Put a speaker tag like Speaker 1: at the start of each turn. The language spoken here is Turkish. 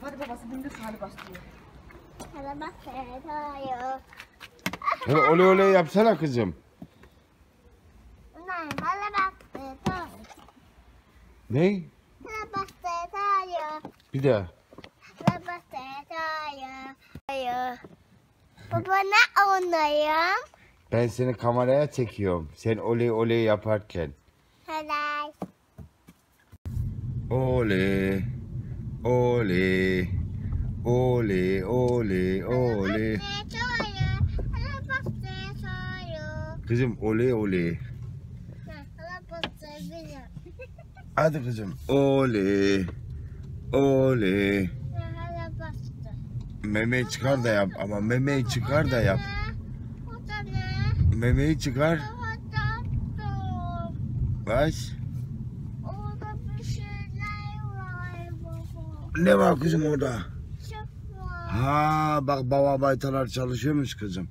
Speaker 1: Hadi babası bindir hadi başlıyor.
Speaker 2: Hadi bak Sedo'yu.
Speaker 3: Hele oley oley yapsana kızım. Ne?
Speaker 2: Hadi bak Sedo'yu.
Speaker 3: Bir daha.
Speaker 2: Hadi bak Sedo'yu. Baba ne oynuyorum?
Speaker 3: Ben seni kameraya çekiyorum. Sen oley oley yaparken.
Speaker 2: Hadi.
Speaker 3: Oley. Oley. Oley oley oley. Kızım oley oley.
Speaker 2: Hadi
Speaker 3: kızım. Oley. Oley. Memeyi çıkar da yap ama memeyi çıkar da yap. Memeyi çıkar. Baş.
Speaker 2: Orada bir şeyler var baba.
Speaker 3: Ne var kızım orada? Ha bak baba baytalar çalışıyormuş kızım.